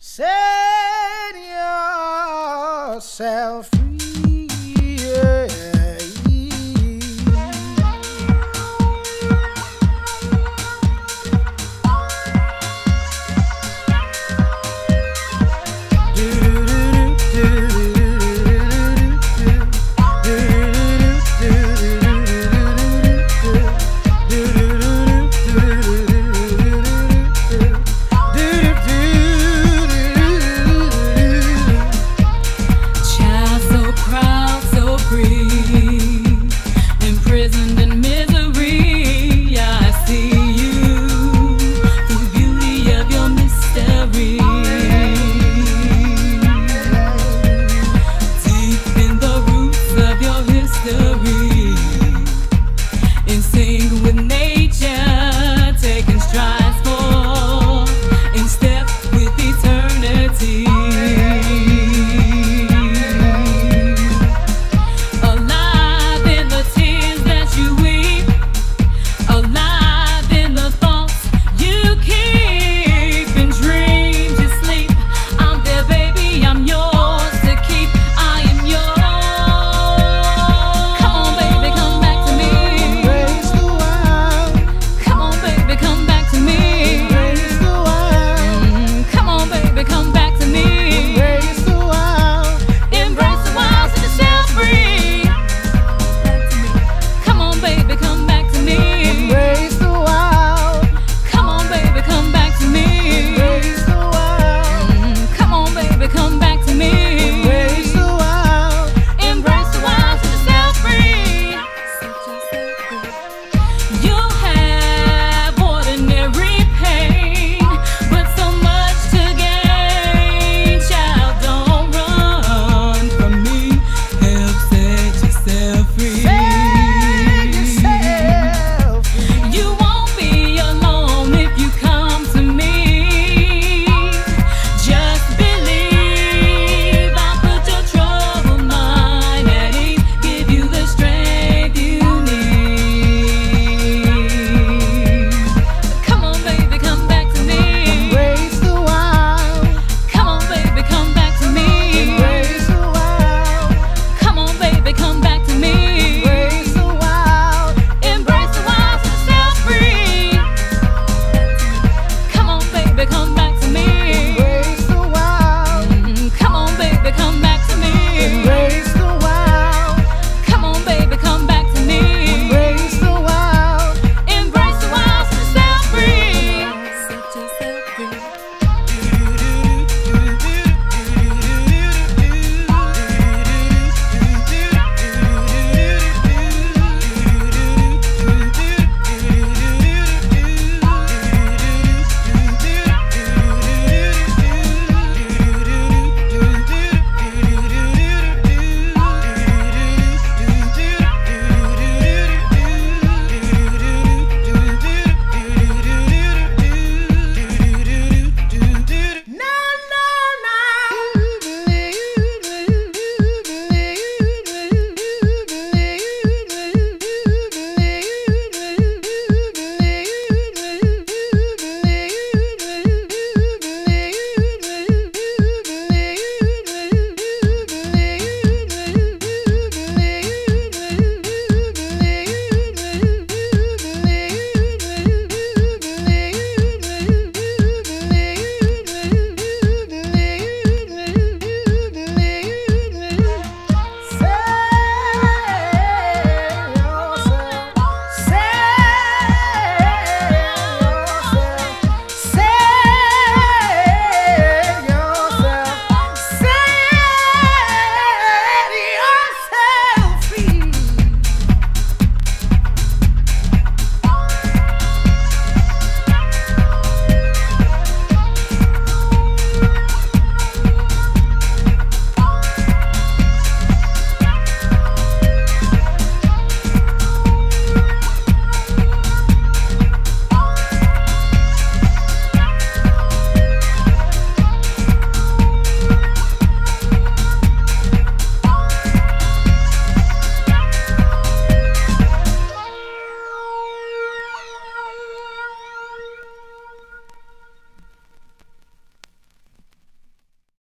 Set yourself